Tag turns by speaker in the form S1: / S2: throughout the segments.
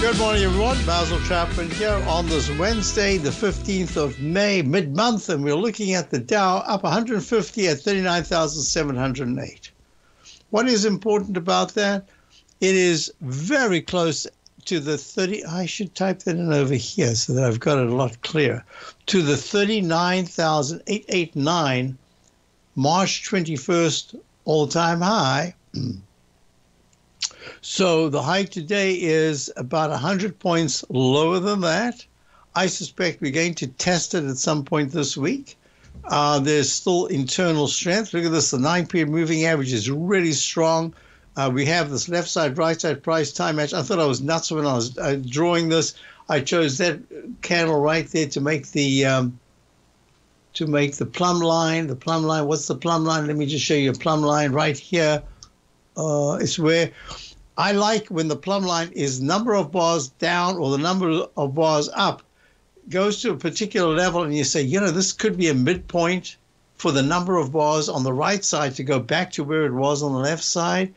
S1: Good morning, everyone. Basil Chapman here on this Wednesday, the 15th of May, mid month, and we're looking at the Dow up 150 at 39,708. What is important about that? It is very close to the 30. I should type that in over here so that I've got it a lot clearer. To the 39,889 March 21st all time high. So the high today is about 100 points lower than that. I suspect we're going to test it at some point this week. Uh, there's still internal strength. Look at this. The nine period moving average is really strong. Uh, we have this left side, right side price time match. I thought I was nuts when I was uh, drawing this. I chose that candle right there to make the um, to make the plumb line. The plumb line. What's the plumb line? Let me just show you a plumb line right here. Uh, it's where I like when the plumb line is number of bars down or the number of bars up goes to a particular level and you say, you know, this could be a midpoint for the number of bars on the right side to go back to where it was on the left side.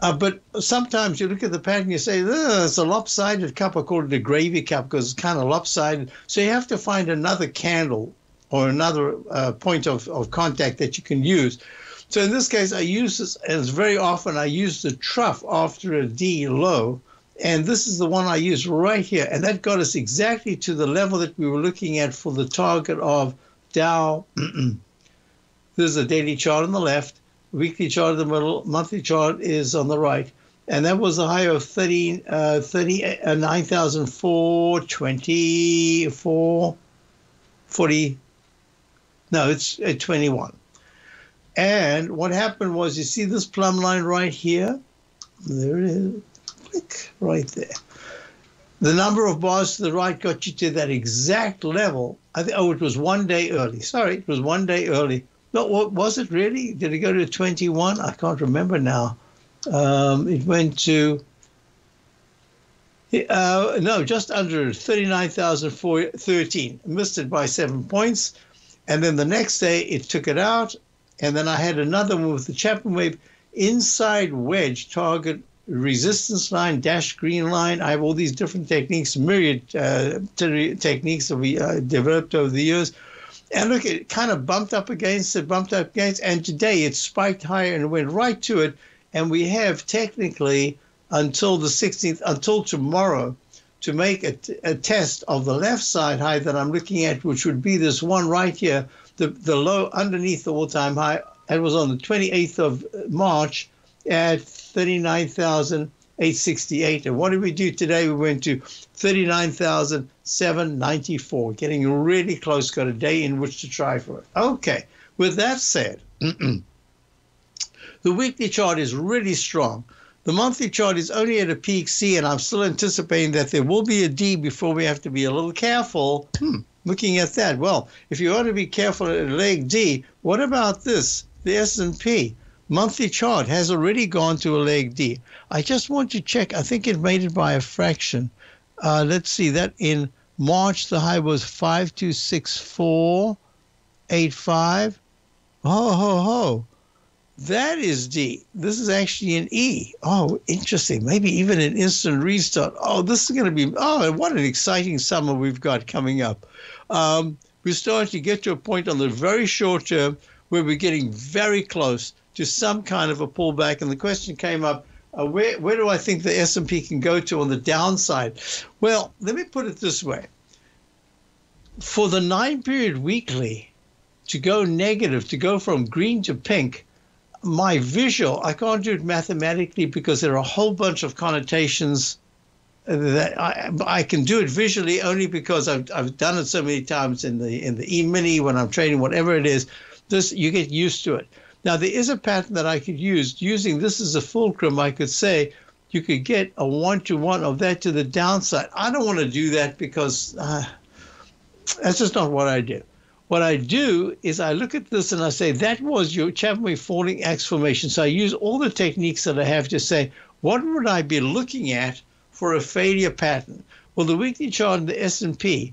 S1: Uh, but sometimes you look at the pattern you say, it's a lopsided cup. I call it a gravy cup because it's kind of lopsided. So you have to find another candle or another uh, point of, of contact that you can use. So in this case, I use this as very often I use the trough after a D low. And this is the one I use right here. And that got us exactly to the level that we were looking at for the target of Dow. There's a daily chart on the left, weekly chart in the middle, monthly chart is on the right. And that was a high of 30, uh, 30, uh, 9,424, 40, no, it's uh, 21. And what happened was, you see this plumb line right here? There it is. Click right there. The number of bars to the right got you to that exact level. I oh, it was one day early. Sorry, it was one day early. No, what was it really? Did it go to 21? I can't remember now. Um, it went to uh, no, just under 39,413. Missed it by seven points. And then the next day it took it out and then I had another one with the Chapman wave inside wedge target resistance line, dash green line. I have all these different techniques, myriad uh, techniques that we uh, developed over the years. And look, it kind of bumped up against it, bumped up against, and today it spiked higher and went right to it. And we have technically until the 16th, until tomorrow, to make a, a test of the left side high that I'm looking at, which would be this one right here the, the low underneath the all-time high. It was on the 28th of March at 39,868. And what did we do today? We went to 39,794, getting really close. Got a day in which to try for it. Okay. With that said, the weekly chart is really strong. The monthly chart is only at a peak C, and I'm still anticipating that there will be a D before we have to be a little careful. Hmm looking at that. Well, if you want to be careful at leg D, what about this? The S&P monthly chart has already gone to a leg D. I just want to check. I think it made it by a fraction. Uh, let's see that in March the high was 526485. Ho ho ho. That is D. This is actually an E. Oh, interesting. Maybe even an instant restart. Oh, this is going to be, oh, what an exciting summer we've got coming up. Um, we're starting to get to a point on the very short term where we're getting very close to some kind of a pullback. And the question came up, uh, where, where do I think the S&P can go to on the downside? Well, let me put it this way. For the nine period weekly to go negative, to go from green to pink, my visual, I can't do it mathematically because there are a whole bunch of connotations that I, I can do it visually only because I've, I've done it so many times in the in the e-mini when I'm trading whatever it is. This you get used to it. Now there is a pattern that I could use using this as a fulcrum. I could say you could get a one to one of that to the downside. I don't want to do that because uh, that's just not what I do. What I do is I look at this and I say, that was your Chapman falling axe formation. So I use all the techniques that I have to say, what would I be looking at for a failure pattern? Well, the weekly chart in the S&P,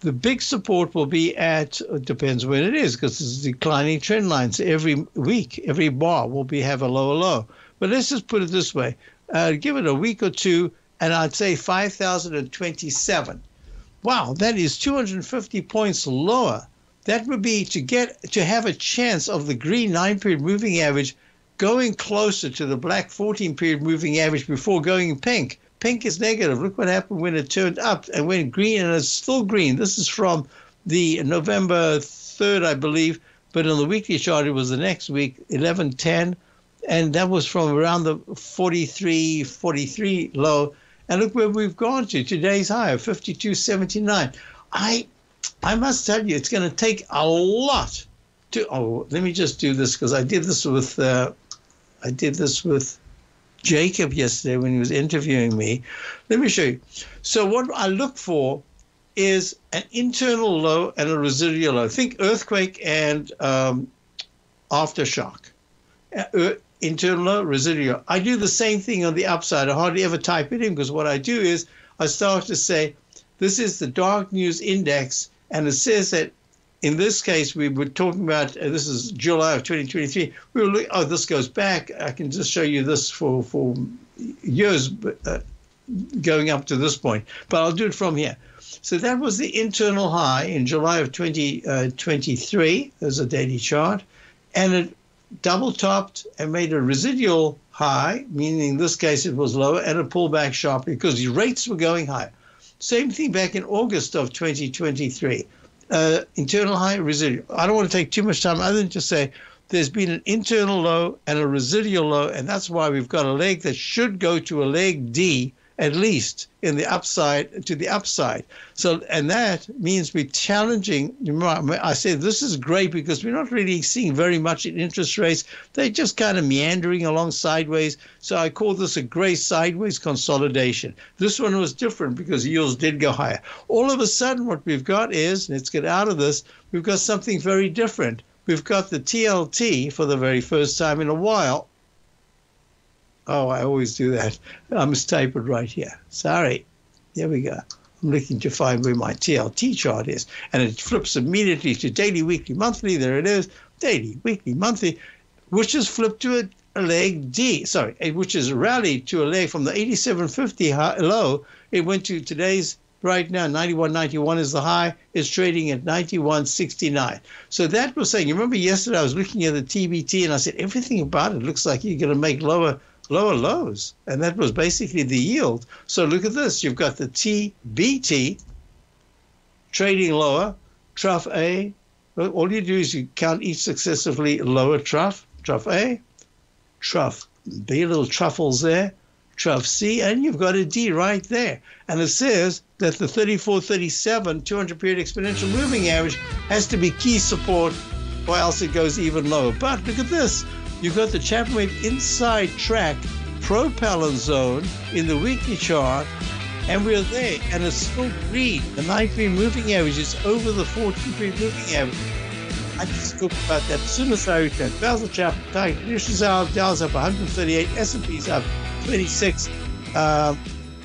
S1: the big support will be at, it depends when it is, because it's declining trend lines every week. Every bar will be have a lower low. But let's just put it this way. Uh, give it a week or two, and I'd say 5,027. Wow, that is 250 points lower that would be to get to have a chance of the green nine period moving average going closer to the black 14 period moving average before going pink. Pink is negative. Look what happened when it turned up and went green, and it's still green. This is from the November 3rd, I believe, but on the weekly chart, it was the next week, 1110, and that was from around the 43, 43 low. And look where we've gone to today's high of 52.79. I I must tell you, it's going to take a lot to. Oh, let me just do this because I did this with uh, I did this with Jacob yesterday when he was interviewing me. Let me show you. So what I look for is an internal low and a residual low. Think earthquake and um, aftershock. Uh, internal low, residual. I do the same thing on the upside. I hardly ever type it in because what I do is I start to say, this is the dark news index and it says that in this case, we were talking about uh, this is July of 2023. We were looking, oh, this goes back. I can just show you this for for years uh, going up to this point, but I'll do it from here. So that was the internal high in July of 2023. Uh, There's a daily chart, and it double topped and made a residual high, meaning in this case it was lower, and it pulled back sharply because the rates were going higher. Same thing back in August of 2023. Uh, internal high, residual. I don't want to take too much time other than to say there's been an internal low and a residual low, and that's why we've got a leg that should go to a leg D at least in the upside to the upside. So, and that means we're challenging. I say this is great because we're not really seeing very much in interest rates. They're just kind of meandering along sideways. So I call this a gray sideways consolidation. This one was different because yields did go higher. All of a sudden, what we've got is, let's get out of this, we've got something very different. We've got the TLT for the very first time in a while Oh, I always do that. I must type it right here. Sorry. There we go. I'm looking to find where my TLT chart is. And it flips immediately to daily, weekly, monthly. There it is. Daily, weekly, monthly, which is flipped to a, a leg D. Sorry, which is rallied to a leg from the 8750 high, low. It went to today's right now 91.91 is the high it's trading at 91.69 so that was saying you remember yesterday i was looking at the tbt and i said everything about it looks like you're going to make lower lower lows. And that was basically the yield. So look at this. You've got the TBT trading lower, trough A. All you do is you count each successively lower trough, trough A, trough B, little truffles there, trough C, and you've got a D right there. And it says that the 3437 200 period exponential moving average has to be key support or else it goes even lower. But look at this. You've got the Chapman Wave inside track propellant zone in the weekly chart, and we're there, and it's still green. The 9 green moving average is over the 14 green moving average. I just spoke about that as soon as I return. Basil Chapman, Tiger Technicians out, Dow's up 138, S&P's up 26. Um,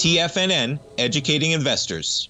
S2: TFNN, educating investors.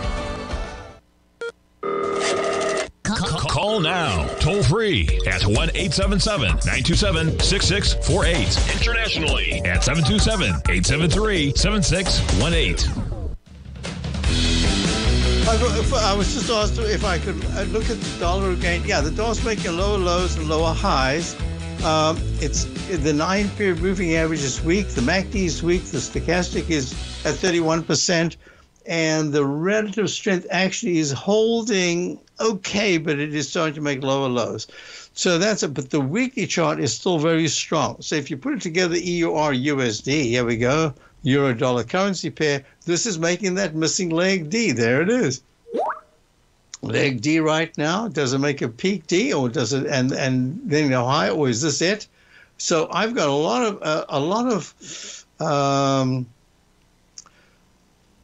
S3: Call now, toll free at 1 877 927 6648. Internationally at 727 873 7618.
S1: I was just asked if I could uh, look at the dollar again. Yeah, the dollar's making lower lows and lower highs. Um, it's the nine period moving average is weak. The MACD is weak. The stochastic is at 31%. And the relative strength actually is holding okay, but it is starting to make lower lows. So that's it. But the weekly chart is still very strong. So if you put it together, EUR USD, here we go, euro dollar currency pair, this is making that missing leg D. There it is. Leg D right now. Does it make a peak D or does it and and then go high or is this it? So I've got a lot of uh, a lot of um,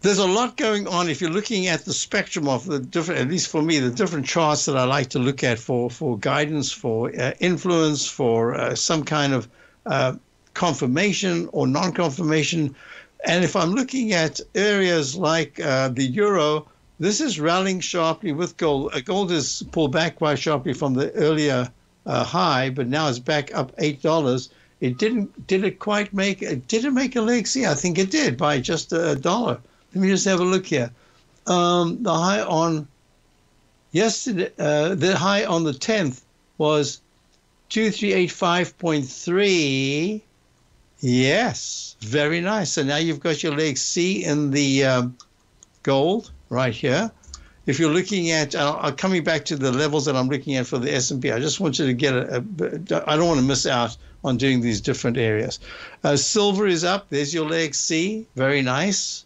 S1: there's a lot going on if you're looking at the spectrum of the different at least for me the different charts that i like to look at for for guidance for uh, influence for uh, some kind of uh, confirmation or non-confirmation. And if i'm looking at areas like uh, the euro this is rallying sharply with gold. Uh, gold is pulled back quite sharply from the earlier uh, high but now it's back up eight dollars. It didn't did it quite make it did it make a leg see i think it did by just a dollar let me just have a look here. Um, the high on yesterday, uh, the high on the 10th was 2385.3. Yes, very nice. So now you've got your leg C in the um, gold right here. If you're looking at, uh, coming back to the levels that I'm looking at for the S&P, I just want you to get a, a I don't want to miss out on doing these different areas. Uh, silver is up. There's your leg C. Very nice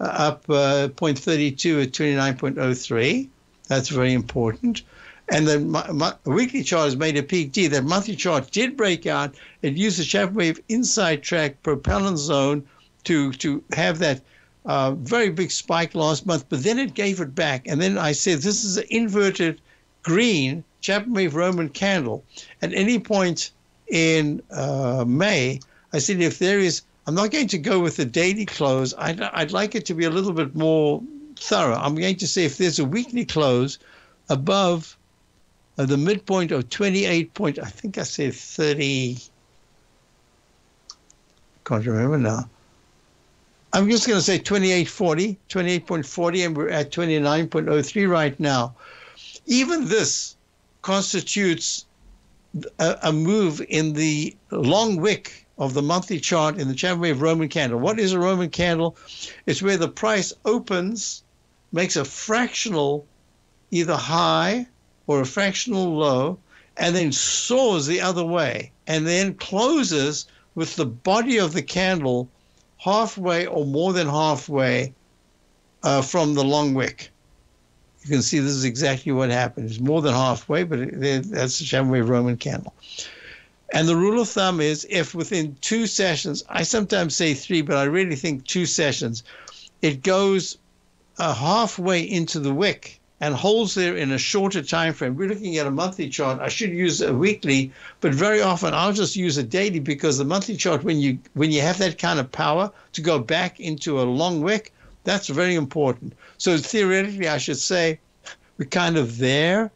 S1: up uh, 0.32 at 29.03. That's very important. And the weekly chart has made a peak D. That monthly chart did break out. It used the Chapman Wave inside track propellant zone to to have that uh, very big spike last month, but then it gave it back. And then I said, this is an inverted green Chapman Wave Roman candle. At any point in uh, May, I said, if there is I'm not going to go with the daily close. I'd, I'd like it to be a little bit more thorough. I'm going to say if there's a weekly close above uh, the midpoint of 28 point, I think I said 30. Can't remember now. I'm just going to say 2840, 28.40, and we're at 29.03 right now. Even this constitutes a, a move in the long wick of the monthly chart in the Chapman Wave Roman candle. What is a Roman candle? It's where the price opens, makes a fractional either high or a fractional low, and then soars the other way, and then closes with the body of the candle halfway or more than halfway uh, from the long wick. You can see this is exactly what happened. It's more than halfway, but it, that's the Chapman Roman candle. And the rule of thumb is if within two sessions, I sometimes say three, but I really think two sessions, it goes uh, halfway into the wick and holds there in a shorter time frame. We're looking at a monthly chart. I should use a weekly, but very often I'll just use a daily because the monthly chart, when you when you have that kind of power to go back into a long wick, that's very important. So theoretically, I should say we're kind of there,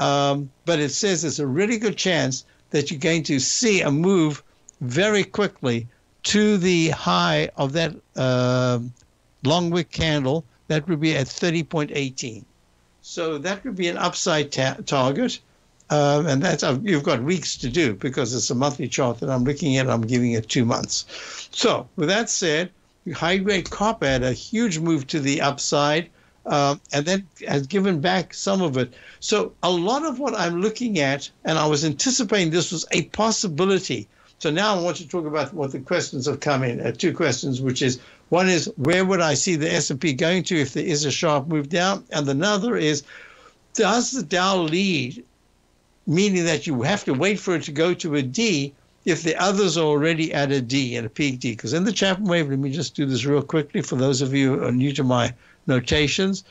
S1: um, but it says there's a really good chance that you're going to see a move very quickly to the high of that uh, long wick candle. That would be at 30.18. So that would be an upside ta- target. Um, and that's uh, you've got weeks to do because it's a monthly chart that I'm looking at. I'm giving it two months. So with that said, high grade copper had a huge move to the upside um, and then has given back some of it. So a lot of what I'm looking at, and I was anticipating this was a possibility. So now I want to talk about what the questions have come in. Uh, two questions, which is one is where would I see the S&P going to if there is a sharp move down, and another is does the Dow lead, meaning that you have to wait for it to go to a D if the others are already at a D, and a peak D. Because in the Chapman wave, let me just do this real quickly for those of you who are new to my notations.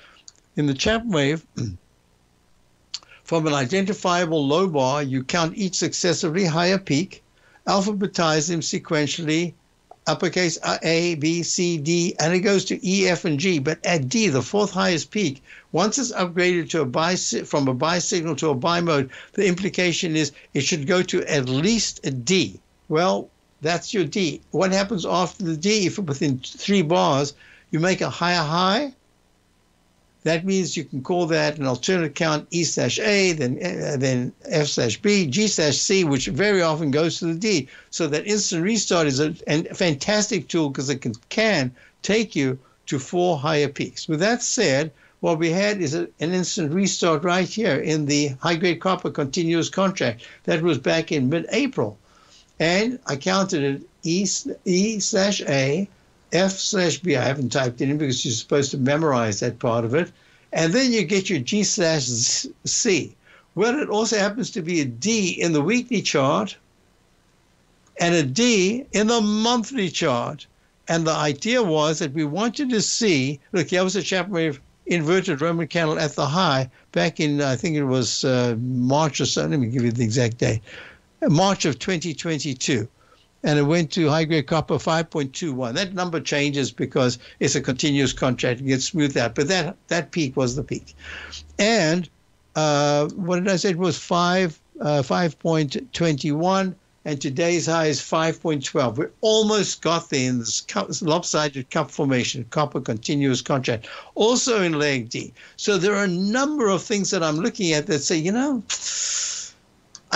S1: In the Chapman wave, from an identifiable low bar, you count each successively higher peak, alphabetize them sequentially, uppercase A, B, C, D, and it goes to E, F, and G. But at D, the fourth highest peak, once it's upgraded to a buy from a buy signal to a buy mode, the implication is it should go to at least a D. Well, that's your D. What happens after the D? If within three bars you make a higher high, that means you can call that an alternate count E slash A, then uh, then F slash B, G slash C, which very often goes to the D. So that instant restart is a, a fantastic tool because it can, can take you to four higher peaks. With that said, what we had is an instant restart right here in the high grade copper continuous contract. That was back in mid April. And I counted it E, e slash A, F slash B. I haven't typed it in because you're supposed to memorize that part of it. And then you get your G slash C. Well, it also happens to be a D in the weekly chart and a D in the monthly chart. And the idea was that we wanted to see look, there was a Chapman inverted Roman candle at the high back in, I think it was uh, March or so. Let me give you the exact date March of 2022 and it went to high grade copper 5.21. That number changes because it's a continuous contract; it gets smoothed out. But that that peak was the peak, and uh, what did I say? It was five uh, 5.21, and today's high is 5.12. We almost got there in this lopsided cup formation, copper continuous contract, also in leg D. So there are a number of things that I'm looking at that say, you know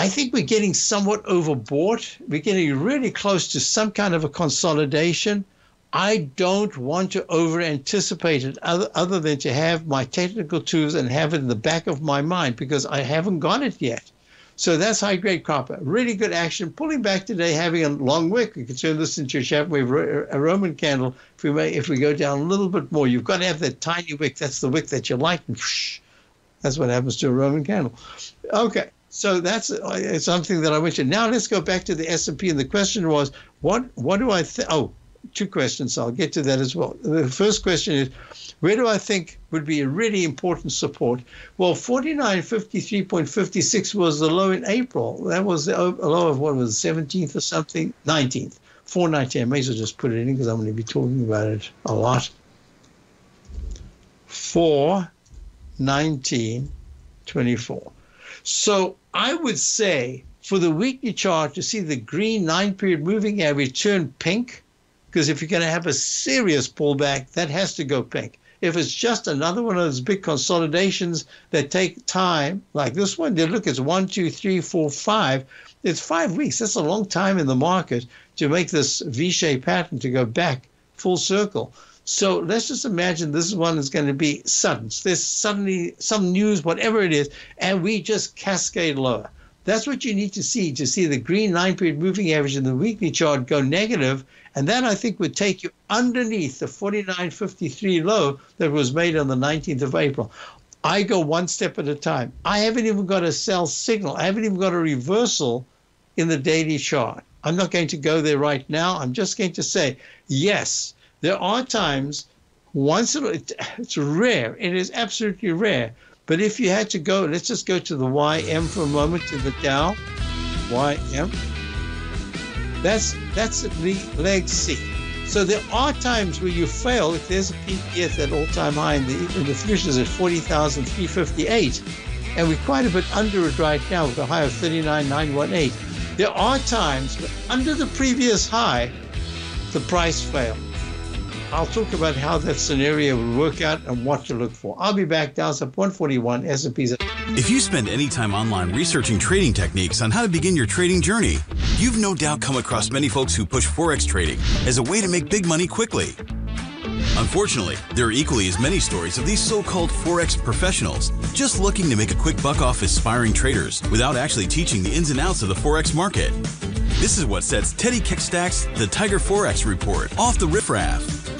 S1: I think we're getting somewhat overbought. We're getting really close to some kind of a consolidation. I don't want to over anticipate it other, other than to have my technical tools and have it in the back of my mind because I haven't got it yet. So that's high grade copper. Really good action. Pulling back today, having a long wick. We can turn this into a Chapman wave, a Roman candle. If we may, if we go down a little bit more, you've got to have that tiny wick. That's the wick that you like. And that's what happens to a Roman candle. Okay. So that's uh, something that I mentioned. Now let's go back to the S&P, and the question was, what what do I think? Oh, two questions. I'll get to that as well. The first question is, where do I think would be a really important support? Well, 49.53.56 was the low in April. That was the low of what was 17th or something, 19th. 419. I may as well just put it in because I'm going to be talking about it a lot. 419.24. So I would say for the weekly chart to see the green nine period moving average turn pink, because if you're going to have a serious pullback, that has to go pink. If it's just another one of those big consolidations that take time, like this one, look, it's one, two, three, four, five. It's five weeks. That's a long time in the market to make this V-shaped pattern to go back full circle. So let's just imagine this one is going to be sudden. There's suddenly some news, whatever it is, and we just cascade lower. That's what you need to see to see the green nine period moving average in the weekly chart go negative, and that I think would take you underneath the 49.53 low that was made on the 19th of April. I go one step at a time. I haven't even got a sell signal. I haven't even got a reversal in the daily chart. I'm not going to go there right now. I'm just going to say, yes, there are times, once it, it's rare, it is absolutely rare. But if you had to go, let's just go to the YM for a moment to the Dow. YM. That's that's the leg C. So there are times where you fail if there's a PPF at all-time high in the, in the futures at 40,358, and we're quite a bit under it right now with a high of 39,918. There are times where under the previous high, the price failed. I'll talk about how that scenario will work out and what to look for. I'll be back down at 141 S&P's.
S4: If you spend any time online researching trading techniques on how to begin your trading journey, you've no doubt come across many folks who push forex trading as a way to make big money quickly. Unfortunately, there are equally as many stories of these so-called forex professionals just looking to make a quick buck off aspiring traders without actually teaching the ins and outs of the forex market. This is what sets Teddy Kickstack's The Tiger Forex Report off the riffraff.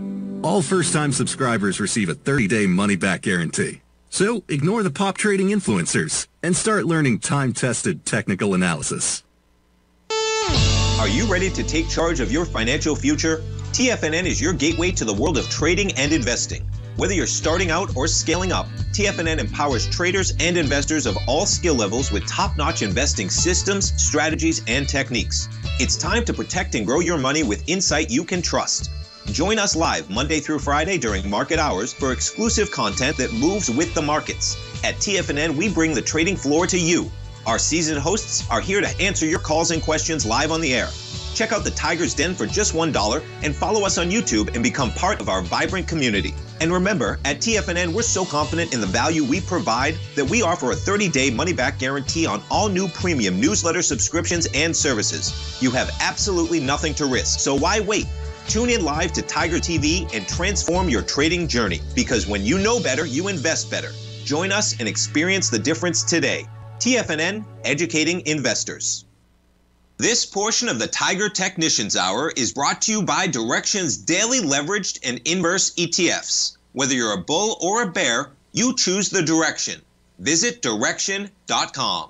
S5: All first-time subscribers receive a 30-day money-back guarantee. So ignore the pop trading influencers and start learning time-tested technical analysis.
S2: Are you ready to take charge of your financial future? TFNN is your gateway to the world of trading and investing. Whether you're starting out or scaling up, TFNN empowers traders and investors of all skill levels with top notch investing systems, strategies, and techniques. It's time to protect and grow your money with insight you can trust. Join us live Monday through Friday during market hours for exclusive content that moves with the markets. At TFNN, we bring the trading floor to you. Our seasoned hosts are here to answer your calls and questions live on the air. Check out the Tiger's Den for just $1 and follow us on YouTube and become part of our vibrant community. And remember, at TFNN, we're so confident in the value we provide that we offer a 30 day money back guarantee on all new premium newsletter subscriptions and services. You have absolutely nothing to risk, so why wait? Tune in live to Tiger TV and transform your trading journey because when you know better, you invest better. Join us and experience the difference today. TFNN, educating investors. This portion of the Tiger Technicians Hour is brought to you by Direxion's daily leveraged and inverse ETFs. Whether you're a bull or a bear, you choose the direction. Visit direxion.com.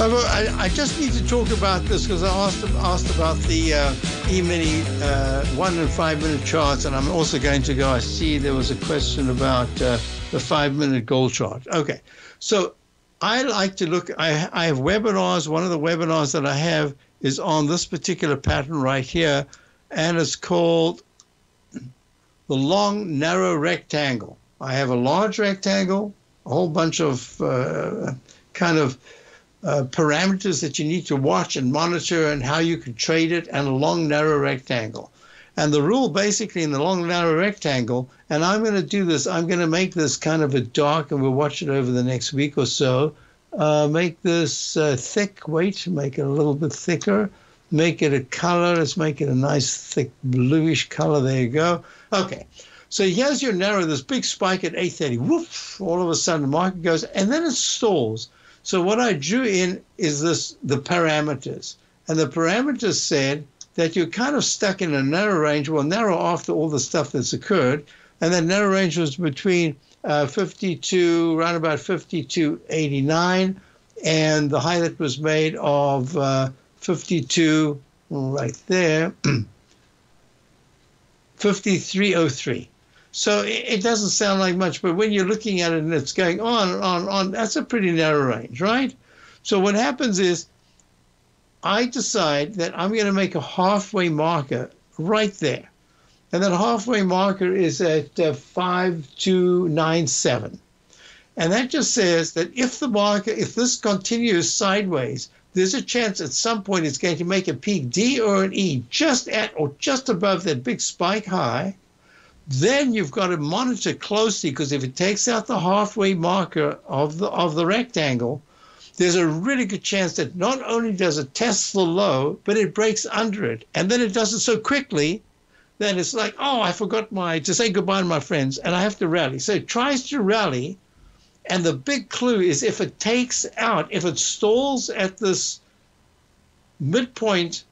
S1: I, I, just need to talk about this because I asked asked about the uh, E-mini uh, one and five minute charts, and I'm also going to go. I see there was a question about uh, the five minute gold chart. Okay, so I like to look. I, I have webinars. One of the webinars that I have is on this particular pattern right here, and it's called the long narrow rectangle. I have a large rectangle, a whole bunch of uh, kind of uh, parameters that you need to watch and monitor and how you can trade it and a long narrow rectangle. And the rule basically in the long narrow rectangle, and I'm going to do this, I'm going to make this kind of a dark, and we'll watch it over the next week or so. Uh, make this uh, thick, wait, make it a little bit thicker, make it a color, let's make it a nice thick bluish color, there you go. Okay, so here's your narrow, this big spike at 8.30, woof, all of a sudden the market goes, and then it stalls. So what I drew in is this the parameters. And the parameters said that you're kind of stuck in a narrow range, well, narrow after all the stuff that's occurred. And that narrow range was between uh, 52, around about 52.89, and the high that was made of uh, 52, right there, 5303. So it doesn't sound like much, but when you're looking at it and it's going on and on and on, that's a pretty narrow range, right? So what happens is I decide that I'm going to make a halfway marker right there. And that halfway marker is at uh, 5297. And that just says that if the marker, if this continues sideways, there's a chance at some point it's going to make a peak D or an E just at or just above that big spike high then you've got to monitor closely because if it takes out the halfway marker of the of the rectangle, there's a really good chance that not only does it test the low, but it breaks under it. And then it does it so quickly that it's like, oh, I forgot my to say goodbye to my friends and I have to rally. So it tries to rally. And the big clue is if it takes out, if it stalls at this midpoint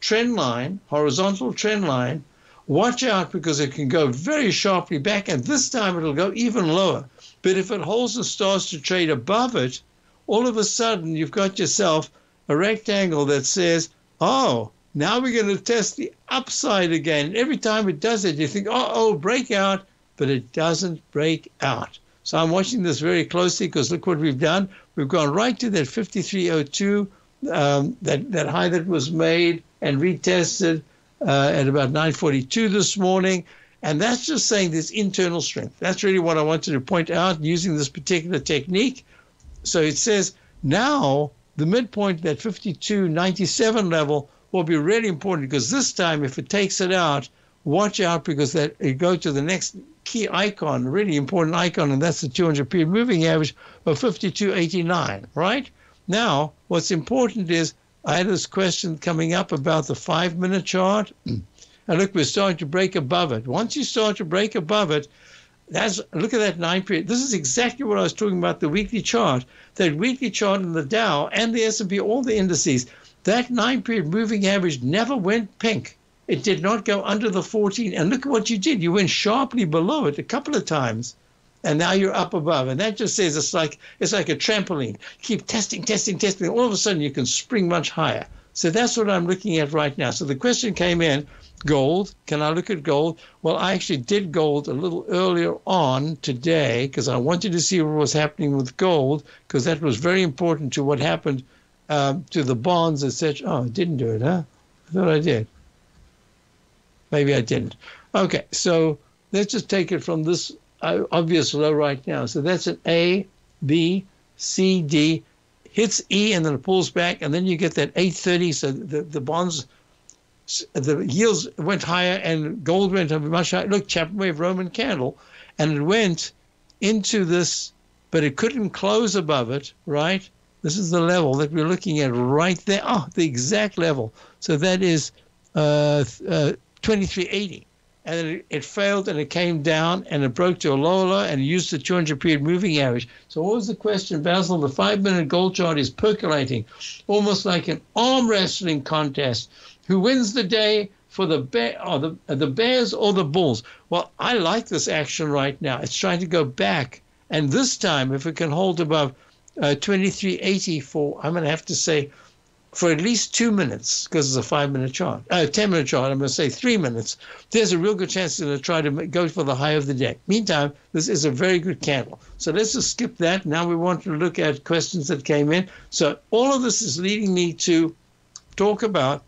S1: trend line, horizontal trend line, watch out because it can go very sharply back, and this time it'll go even lower. But if it holds and starts to trade above it, all of a sudden you've got yourself a rectangle that says, oh, now we're going to test the upside again. Every time it does it, you think, oh, oh, breakout, but it doesn't break out. So I'm watching this very closely because look what we've done. We've gone right to that 5302, um, that, that high that was made and retested uh, at about 9:42 this morning, and that's just saying this internal strength. That's really what I wanted to point out using this particular technique. So it says now the midpoint, that 52.97 level, will be really important because this time, if it takes it out, watch out because that it goes to the next key icon, really important icon, and that's the 200 period moving average of 52.89. Right now, what's important is I had this question coming up about the five minute chart. Mm. And look, we're starting to break above it. Once you start to break above it, that's look at that nine period. This is exactly what I was talking about the weekly chart. That weekly chart in the Dow and the S&P, all the indices, that nine period moving average never went pink. It did not go under the 14. And look at what you did. You went sharply below it a couple of times and now you're up above. And that just says it's like it's like a trampoline. Keep testing, testing, testing. All of a sudden you can spring much higher. So that's what I'm looking at right now. So the question came in, gold. Can I look at gold? Well, I actually did gold a little earlier on today because I wanted to see what was happening with gold because that was very important to what happened um, to the bonds, etc. Oh, I didn't do it, huh? I thought I did. Maybe I didn't. Okay, so let's just take it from this obvious low right now. So that's an A, B, C, D, hits E and then it pulls back, and then you get that 830. So the, the bonds, the yields went higher and gold went up much higher. Look, Chapman wave Roman candle, and it went into this, but it couldn't close above it, right? This is the level that we're looking at right there. Oh, the exact level. So that is uh, uh, 2380 and it, it, failed and it came down and it broke to a lower low and used the 200 period moving average. So what was the question, Basil? The five minute gold chart is percolating, almost like an arm wrestling contest. Who wins the day for the bear or the the bears or the bulls? Well, I like this action right now. It's trying to go back, and this time, if it can hold above uh, 2380 for, I'm going to have to say, for at least two minutes, because it's a five minute chart, uh, 10 minute chart, I'm going to say three minutes, there's a real good chance going to try to go for the high of the day. Meantime, this is a very good candle. So let's just skip that. Now we want to look at questions that came in. So all of this is leading me to talk about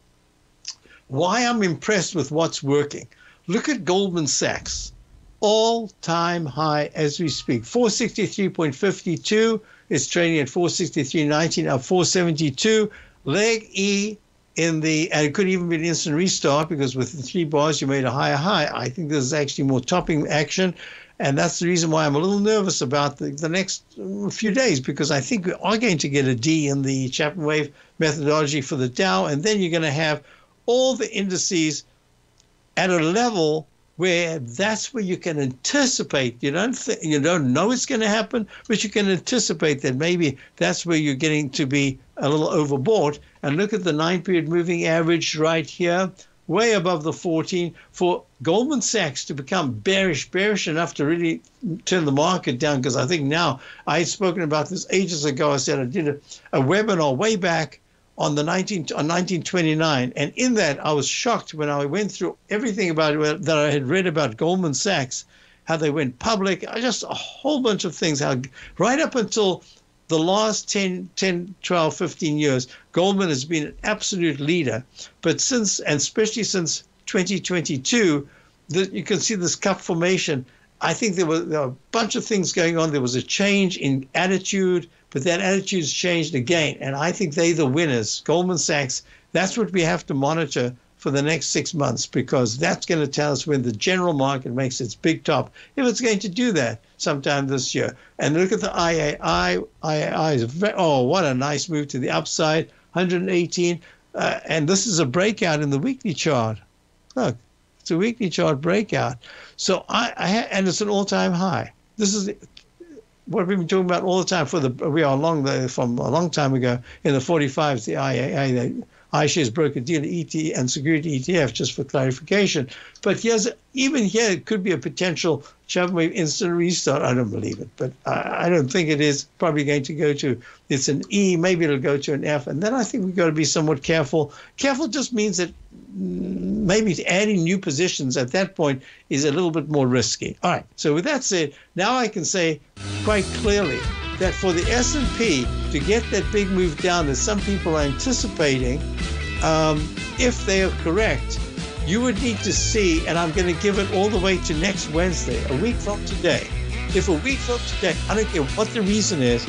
S1: why I'm impressed with what's working. Look at Goldman Sachs, all time high as we speak, 463.52. It's trading at 463.19, up 472 leg E in the, and it could even be an instant restart because with the three bars you made a higher high. I think there's actually more topping action. And that's the reason why I'm a little nervous about the, the next mm, few days because I think we are going to get a D in the Chapman wave methodology for the Dow. And then you're going to have all the indices at a level where that's where you can anticipate. You don't th- you don't know it's going to happen, but you can anticipate that maybe that's where you're getting to be a little overbought. And look at the nine period moving average right here, way above the 14. For Goldman Sachs to become bearish, bearish enough to really turn the market down, because I think now I had spoken about this ages ago. I said I did a, a webinar way back on the 19 on 1929 and in that I was shocked when I went through everything about it that I had read about Goldman Sachs how they went public just a whole bunch of things how right up until the last 10 10 12 15 years Goldman has been an absolute leader but since and especially since 2022 the, you can see this cup formation I think there were, there were a bunch of things going on there was a change in attitude but that attitude's changed again. And I think they're the winners. Goldman Sachs, that's what we have to monitor for the next six months because that's going to tell us when the general market makes its big top, if it's going to do that sometime this year. And look at the IAI. IAI is very, oh, what a nice move to the upside, 118. Uh, and this is a breakout in the weekly chart. Look, it's a weekly chart breakout. So I, I and it's an all-time high. This is what we've been talking about all the time for the we are long the, from a long time ago in the 45s the the iShares broker dealer ET and security ETF just for clarification but here's even here it could be a potential Chapman wave instant restart I don't believe it but I, I don't think it is probably going to go to it's an E maybe it'll go to an F and then I think we've got to be somewhat careful careful just means that maybe adding new positions at that point is a little bit more risky. All right. So with that said, now I can say quite clearly that for the S&P to get that big move down that some people are anticipating, um, if they are correct, you would need to see, and I'm going to give it all the way to next Wednesday, a week from today. If a week from today, I don't care what the reason is,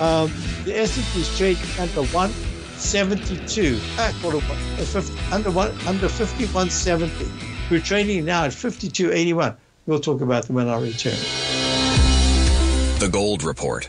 S1: um, the S&P is trading under one 72. Ah, quarter uh, 50, under one, under 5170. We're trading now at 5281. We'll talk about them when I return.
S6: The Gold Report.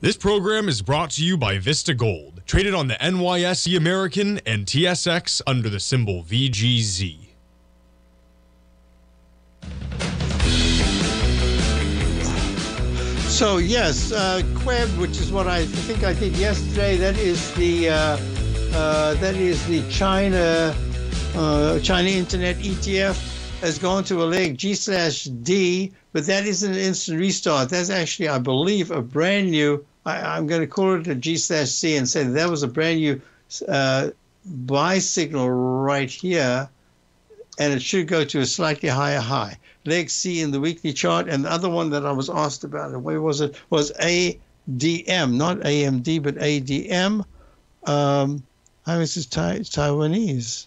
S7: This program is brought to you by Vista Gold, traded on the NYSE American and TSX under the symbol VGZ.
S1: So yes, uh, KWEB, which is what I think I did yesterday. That is the uh, uh, that is the China uh, China Internet ETF has gone to a leg G slash D, but that isn't an instant restart. That's actually, I believe, a brand new. I, am going to call it a G slash C and say that, was a brand new uh, buy signal right here, and it should go to a slightly higher high. Leg C in the weekly chart, and the other one that I was asked about, where was it? Was ADM, not AMD, but ADM. Um, how is this Taiwanese?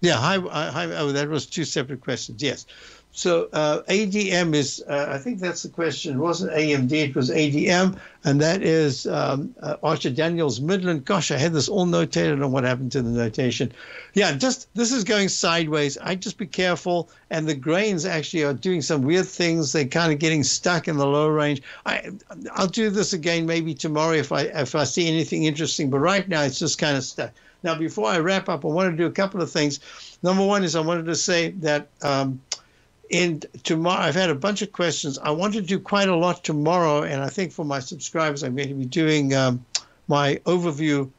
S1: Yeah, hi, hi, oh, that was two separate questions. Yes. So uh, ADM is, uh, I think that's the question. It wasn't AMD, it was ADM, and that is um, uh, Archer Daniels Midland. Gosh, I had this all notated on what happened to the notation. Yeah, just this is going sideways. I just be careful. And the grains actually are doing some weird things. They're kind of getting stuck in the low range. I, I'll do this again maybe tomorrow if I if I see anything interesting. But right now it's just kind of stuck. Now, before I wrap up, I want to do a couple of things. Number one is I wanted to say that um, in tomorrow, I've had a bunch of questions. I want to do quite a lot tomorrow, and I think for my subscribers, I'm going to be doing um, my overview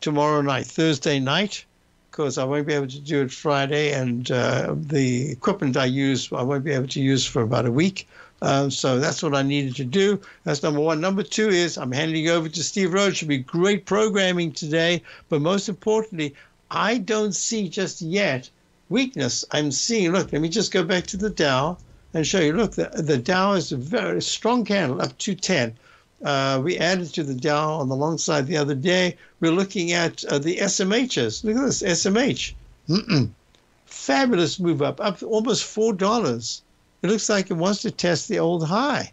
S1: tomorrow night, Thursday night, because I won't be able to do it Friday, and uh, the equipment I use, I won't be able to use for about a week. Um, so that's what I needed to do. That's number one. Number two is I'm handing over to Steve Rhodes. Should be great programming today. But most importantly, I don't see just yet weakness. I'm seeing, look, let me just go back to the Dow and show you. Look, the, the Dow is a very strong candle up to 10. Uh, we added to the Dow on the long side the other day. We're looking at uh, the SMHs. Look at this, SMH. Mm-mm. Fabulous move up, up almost $4. It looks like it wants to test the old high.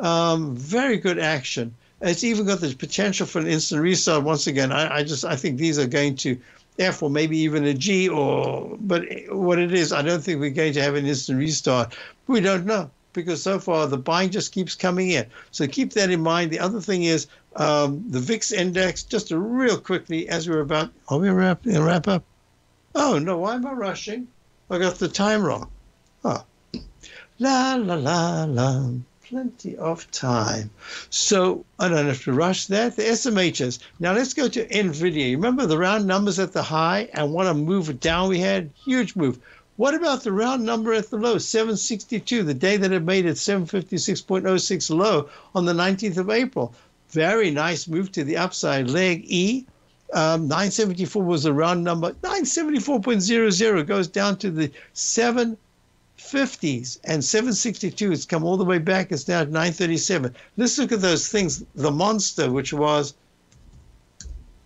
S1: Um, very good action. It's even got the potential for an instant restart. Once again, I, I just I think these are going to F or maybe even a G or but what it is, I don't think we're going to have an instant restart. We don't know because so far the buying just keeps coming in. So keep that in mind. The other thing is um, the VIX index. Just a real quickly, as we're about, are we wrap wrap up? Oh no, why am I rushing? I got the time wrong. Oh, La, la, la, la. Plenty of time. So I don't have to rush that. The SMHs. Now let's go to NVIDIA. Remember the round numbers at the high and what a move it down we had? Huge move. What about the round number at the low, 762, the day that it made its 756.06 low on the 19th of April? Very nice move to the upside. Leg E, um, 974 was the round number. 974.00 goes down to the 7 50s and 762 it's come all the way back it's now at 937 let's look at those things the monster which was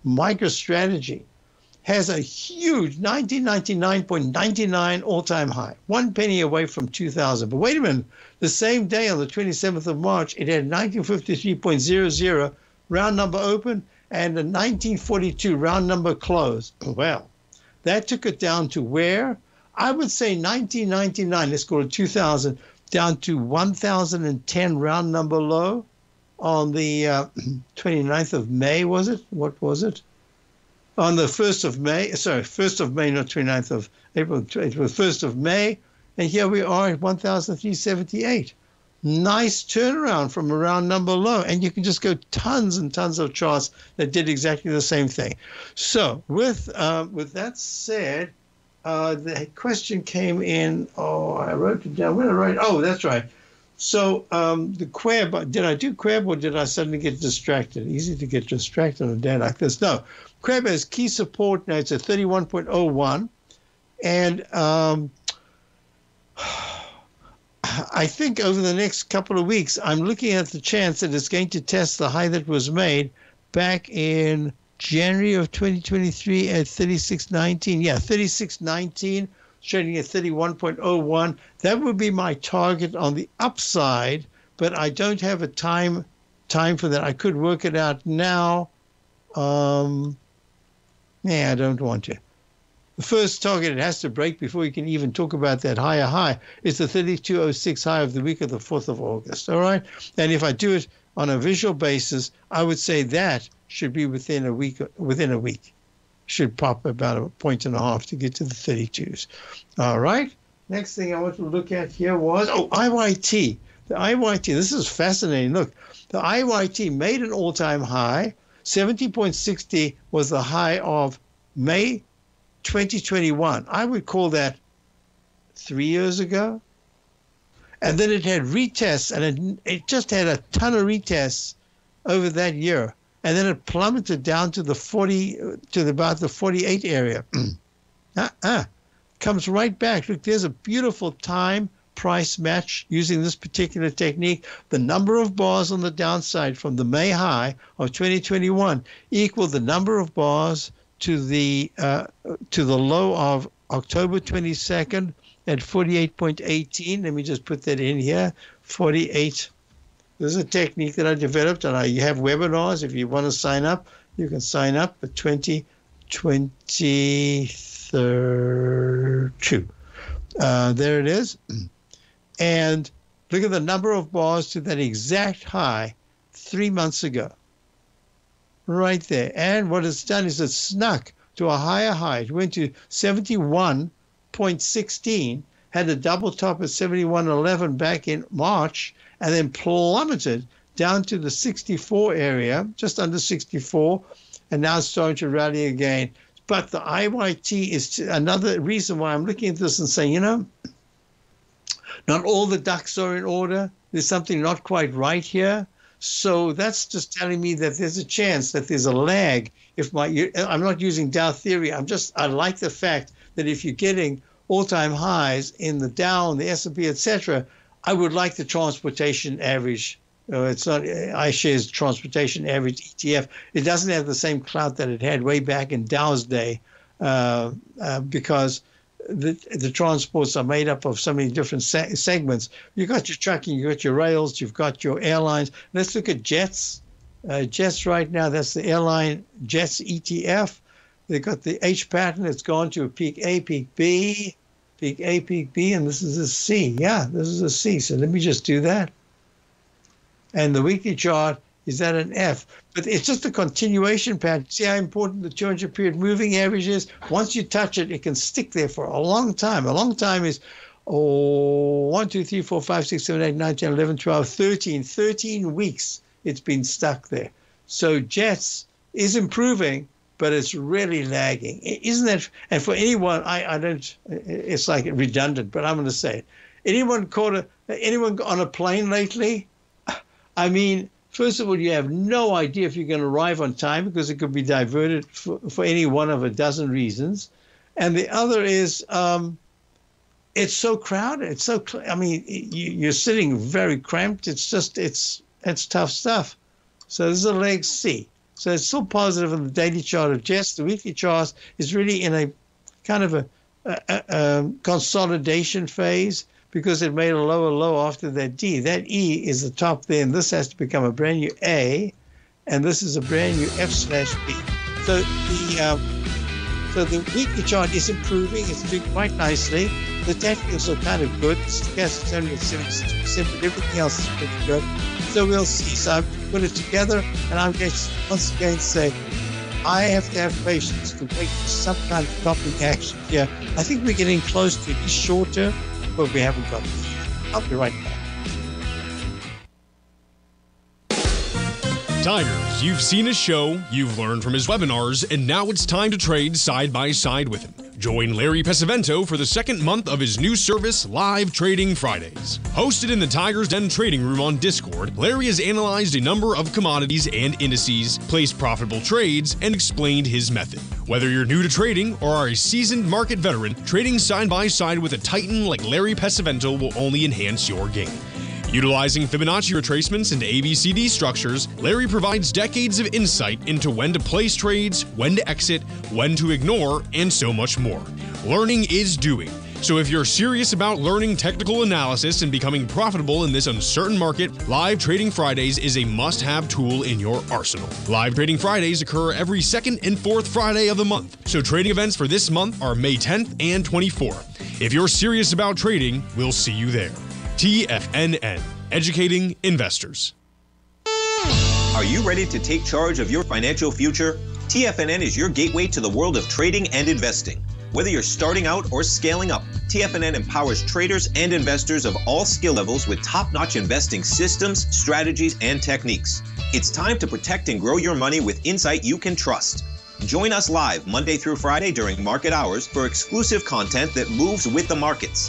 S1: microstrategy has a huge 1999.99 all-time high one penny away from 2000 but wait a minute the same day on the 27th of march it had 1953.00 round number open and a 1942 round number close well that took it down to where I would say 1999, let's go to 2000, down to 1,010 round number low on the uh, 29th of May, was it? What was it? On the 1st of May, sorry, 1st of May, not 29th of April, it was 1st of May, and here we are at 1,378. Nice turnaround from around number low, and you can just go tons and tons of charts that did exactly the same thing. So, with uh, with that said, uh, the question came in. Oh, I wrote it down. Did I write? Oh, that's right. So um, the KWEB, did I do KWEB or did I suddenly get distracted? Easy to get distracted on a day like this. No, KWEB has key support now. It's at 31.01. And um, I think over the next couple of weeks, I'm looking at the chance that it's going to test the high that was made back in January of 2023 at 36.19. Yeah, 36.19 trading at 31.01. That would be my target on the upside, but I don't have a time time for that. I could work it out now. Um, yeah, I don't want to. The first target it has to break before you can even talk about that higher high is the 3206 high of the week of the 4th of August. All right. And if I do it on a visual basis, I would say that should be within a week. Within a week should pop about a point and a half to get to the 32s. All right. Next thing I want to look at here was, oh, IYT. The IYT, this is fascinating. Look, the IYT made an all time high. 70.60 was the high of May 2021. I would call that three years ago. And then it had retests, and it, it just had a ton of retests over that year and then it plummeted down to the 40 to the, about the 48 area. uh-uh. Comes right back. Look, there's a beautiful time price match using this particular technique. The number of bars on the downside from the May high of 2021 equal the number of bars to the uh, to the low of October 22nd at 48.18. Let me just put that in here. 48 this is a technique that I developed, and I have webinars. If you want to sign up, you can sign up at 2022. Uh, there it is. And look at the number of bars to that exact high three months ago. Right there. And what it's done is it snuck to a higher high. It went to 71.16, had a double top at 71.11 back in March, and then plummeted down to the 64 area, just under 64, and now starting to rally again. But the IYT is another reason why I'm looking at this and saying, you know, not all the ducks are in order. There's something not quite right here. So that's just telling me that there's a chance that there's a lag. If my, I'm not using Dow theory. I'm just, I like the fact that if you're getting all-time highs in the Dow and the S&P, etc., I would like the transportation average. Uh, it's not iShares transportation average ETF. It doesn't have the same clout that it had way back in Dow's day uh, uh, because the the transports are made up of so many different se- segments. You've got your trucking, you've got your rails, you've got your airlines. Let's look at jets. Uh, jets right now, that's the airline jets ETF. They've got the H pattern. It's gone to a peak A, peak B peak A, peak B, and this is a C. Yeah, this is a C. So let me just do that. And the weekly chart is at an F. But it's just a continuation pattern. See how important the 200 period moving average is? Once you touch it, it can stick there for a long time. A long time is oh, 1, 2, 3, 4, 5, 6, 7, 8, 9, 10, 11, 12, 13. 13 weeks it's been stuck there. So Jets is improving, but it's really lagging. Isn't that? And for anyone, I, I don't. It's like redundant, but I'm going to say it. Anyone caught a anyone on a plane lately? I mean, first of all, you have no idea if you're going to arrive on time because it could be diverted for, for any one of a dozen reasons. And the other is, um, it's so crowded. It's so. I mean, you, you're sitting very cramped. It's just. It's it's tough stuff. So this is a leg C. So it's still positive in the daily chart of Jets. The weekly chart is really in a kind of a, a, a, um, consolidation phase because it made a lower low after that D. That E is the top there, and this has to become a brand new A, and this is a brand new F slash B. So the um, So the weekly chart is improving. It's doing quite nicely. The technicals are kind of good. The Stochastic is only at 76%, but everything else is pretty good. So we'll see. So I've put it together, and I'm going to once again say I have to have patience to make some kind of topping action here. I think we're getting close to it. shorter, but we haven't got it. I'll be right back.
S7: Tigers, you've seen his show, you've learned from his webinars, and now it's time to trade side by side with him. Join Larry Pesavento for the second month of his new service, Live Trading Fridays. Hosted in the Tigers Den trading room on Discord, Larry has analyzed a number of commodities and indices, placed profitable trades, and explained his method. Whether you're new to trading or are a seasoned market veteran, trading side by side with a titan like Larry Pesavento will only enhance your game. Utilizing Fibonacci retracements and ABCD structures, Larry provides decades of insight into when to place trades, when to exit, when to ignore, and so much more. Learning is doing. So if you're serious about learning technical analysis and becoming profitable in this uncertain market, Live Trading Fridays is a must-have tool in your arsenal. Live Trading Fridays occur every second and fourth Friday of the month. So trading events for this month are May 10th and 24th. If you're serious about trading, we'll see you there. TFNN, educating investors.
S2: Are you ready to take charge of your financial future? TFNN is your gateway to the world of trading and investing. Whether you're starting out or scaling up, TFNN empowers traders and investors of all skill levels with top notch investing systems, strategies, and techniques. It's time to protect and grow your money with insight you can trust. Join us live Monday through Friday during market hours for exclusive content that moves with the markets.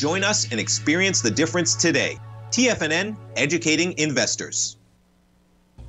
S2: Join us and experience the difference today. TFNN, educating investors.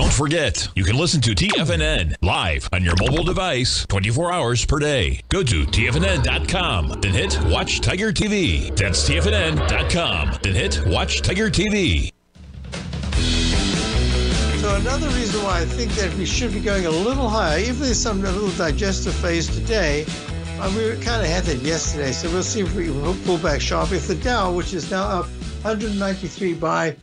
S3: Don't forget, you can listen to TFNN live on your mobile device 24 hours per day. Go to TFNN.com, then hit Watch Tiger TV. That's TFNN.com, then hit Watch Tiger TV.
S1: So another reason why I think that we should be going a little higher, even if there's some little digestive phase today, uh, we kind of had that yesterday, so we'll see if we pull back sharp. If the Dow, which is now up 193 by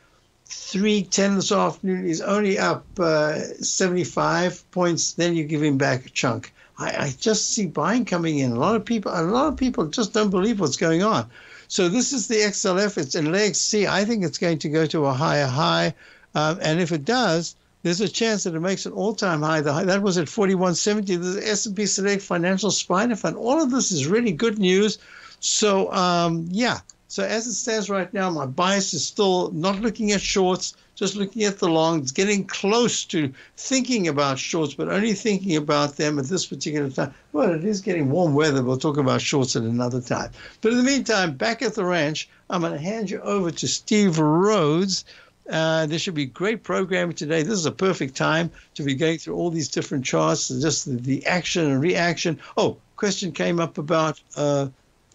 S1: 310 this afternoon is only up uh, 75 points, then you give him back a chunk. I, I, just see buying coming in. A lot of people, a lot of people just don't believe what's going on. So this is the XLF. It's in leg C. I think it's going to go to a higher high, um, and if it does, there's a chance that it makes an all-time high. The high that was at 4170. The S&P Select Financial Spider Fund. All of this is really good news. So um, yeah, so as it stands right now, my bias is still not looking at shorts, just looking at the longs, getting close to thinking about shorts, but only thinking about them at this particular time. Well, it is getting warm weather. We'll talk about shorts at another time. But in the meantime, back at the ranch, I'm going to hand you over to Steve Rhodes. Uh, there should be great programming today. This is a perfect time to be going through all these different charts, and just the, the action and reaction. Oh, question came up about uh,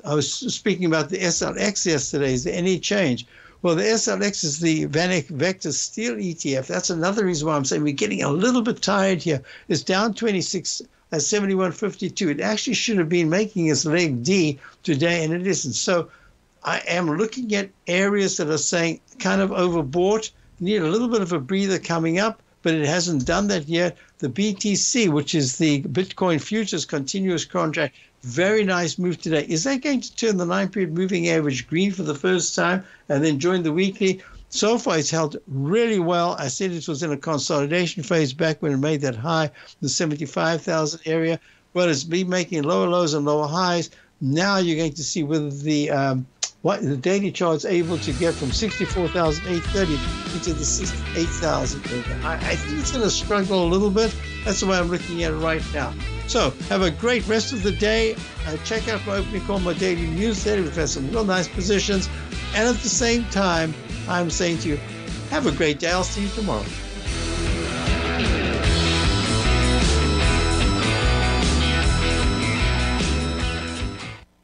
S1: I was speaking about the SLX yesterday. Is there any change? Well, the SLX is the VanEck Vector Steel ETF. That's another reason why I'm saying we're getting a little bit tired here. It's down 26 uh, at 71.52. It actually should have been making its leg D today, and it isn't. So I am looking at areas that are saying kind of overbought, need a little bit of a breather coming up, but it hasn't done that yet. The BTC, which is the Bitcoin futures continuous contract, very nice move today. Is that going to turn the nine period moving average green for the first time and then join the weekly? So far, it's held really well. I said it was in a consolidation phase back when it made that high, the 75,000 area. Well, it's been making lower lows and lower highs. Now you're going to see whether the um, what the daily chart's able to get from 64,830 into the 68,000 I, I think it's going to struggle a little bit. That's the way I'm looking at it right now. So have a great rest of the day. Uh, check out my opening call, my daily newsletter. We've had some real nice positions. And at the same time, I'm saying to you, have a great day. I'll see you tomorrow.